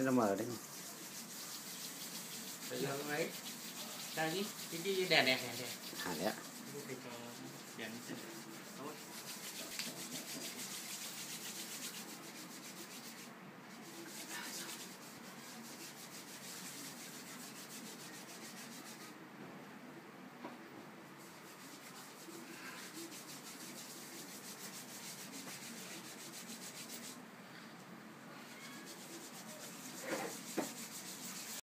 này là mở đấy cái đèn đèn đèn đèn à đấy ạ.